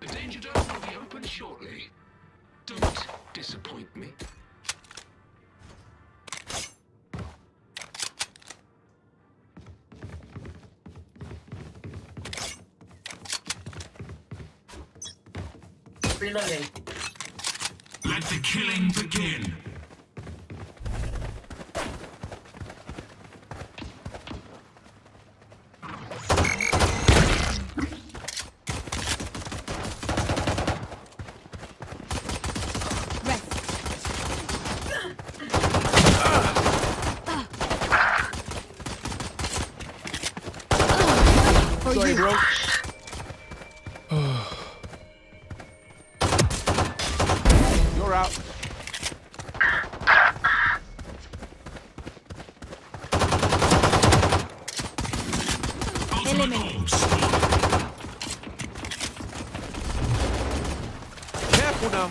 The danger door will be open shortly. Don't disappoint me. Reloading. Let the killing begin. Una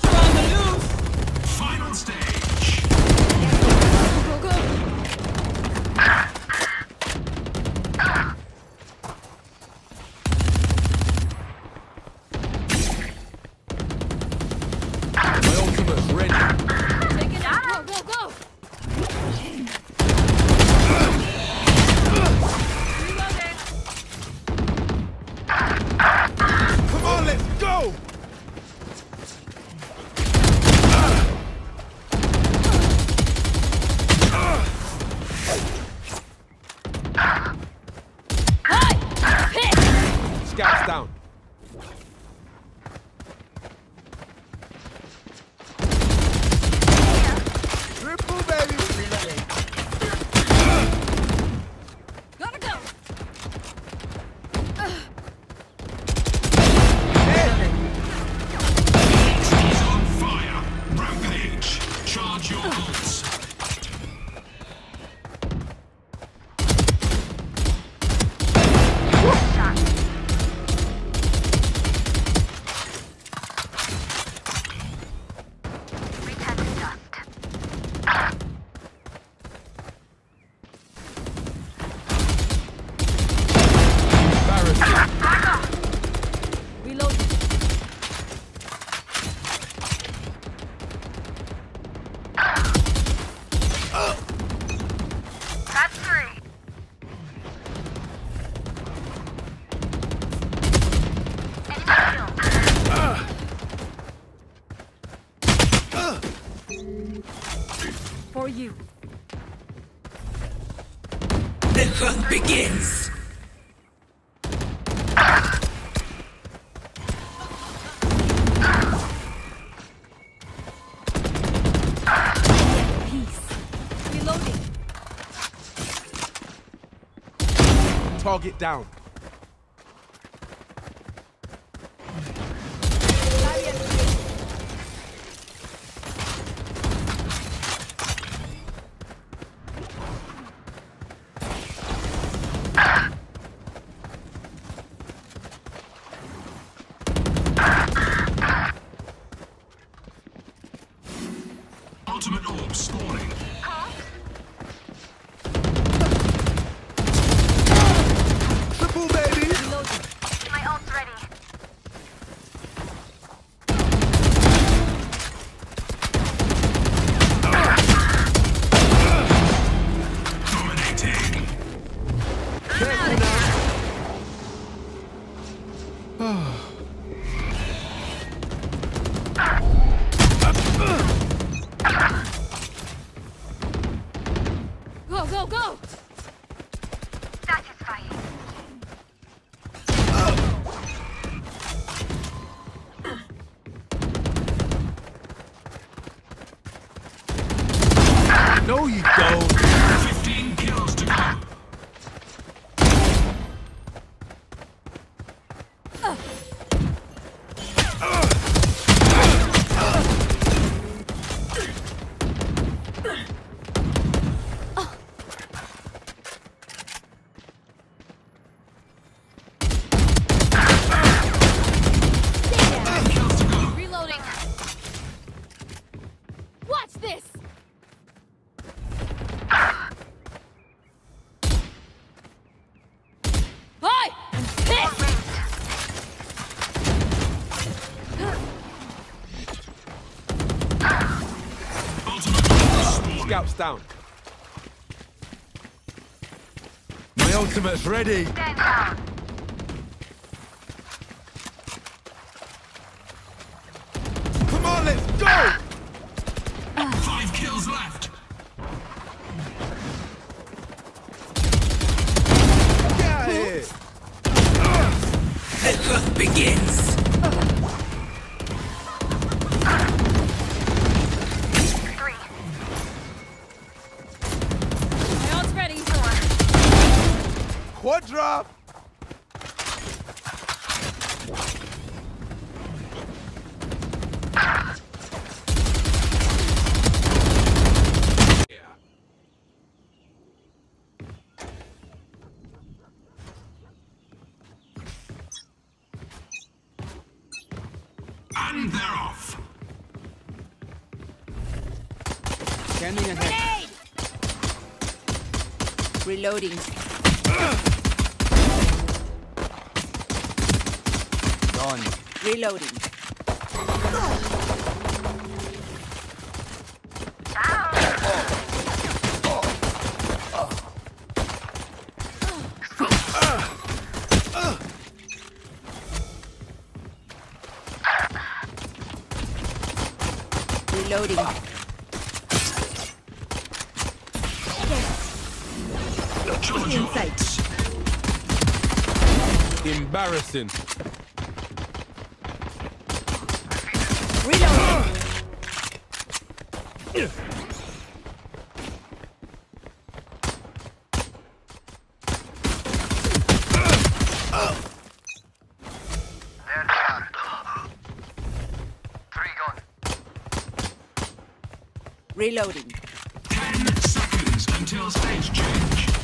Stay. stage. target down. scouts down. My ultimate's ready. none thereof. Standing ahead. Grenade! Reloading. Gone. Reloading. Reloading. Yes. Insight. Embarrassing. Reloading. Ten seconds until stage change.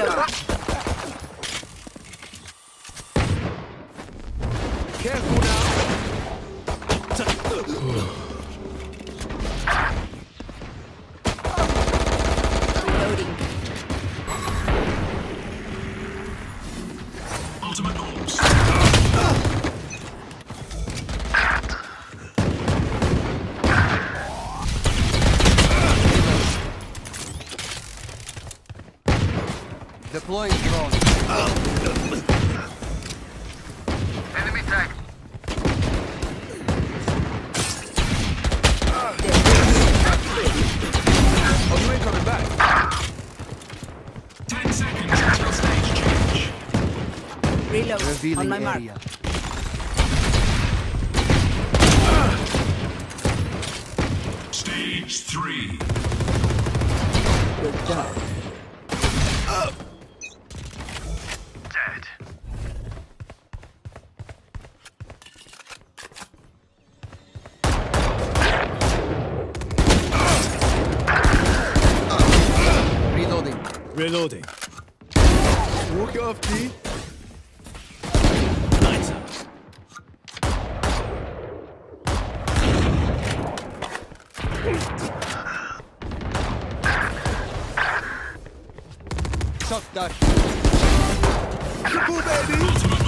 Yeah. Deploying drone. Enemy tag. Oh, you ain't coming back. Ten seconds until stage change. Reload. Revealing On my mark. area. Stage three. You're done. Reloading. Walk off, T. Lights out. Shot that. Triple, baby. Ultimate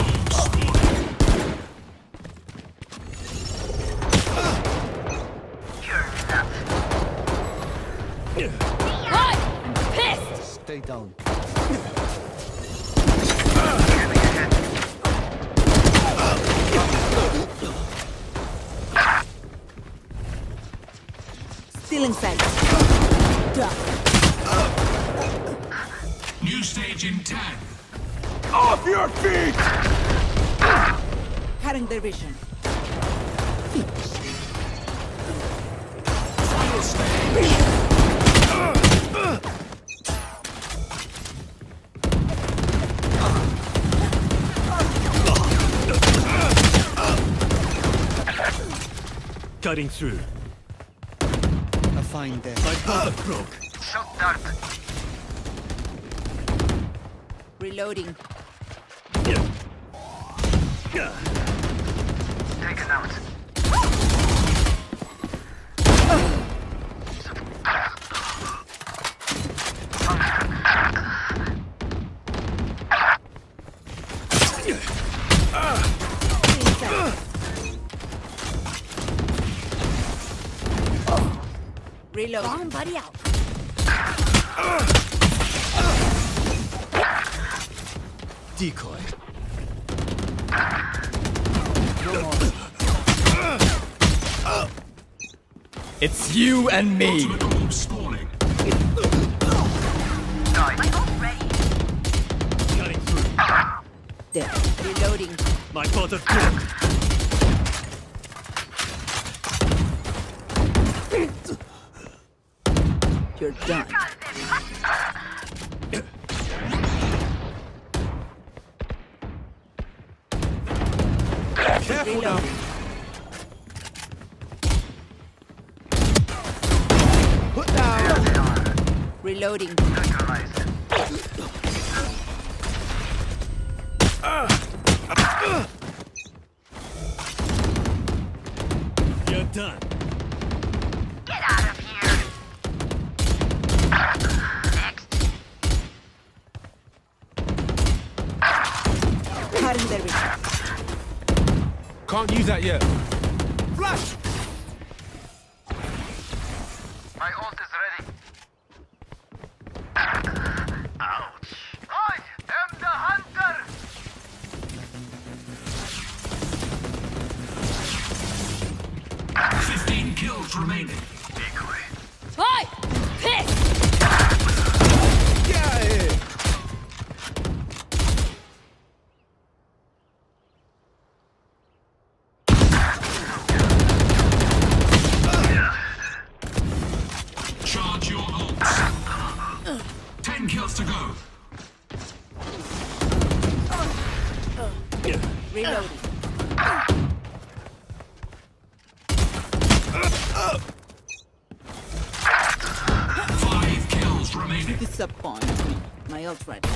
pissed! Stay down. Enemy ahead. Still inside. Done. New stage in ten. Off your feet! Cutting their vision. Cutting through. I find them. My brother broke. Shock dart. Reloading. Taken out. Reload. Bomb buddy out. Decoy. It's you and me. Ultimate orb spawning. Die. My ult ready. Cutting through. There. Reloading. My brother broke. You're done. Careful now. Put down. Reloading. Can't use that yet. Flash! Disappoint me. My ult ready.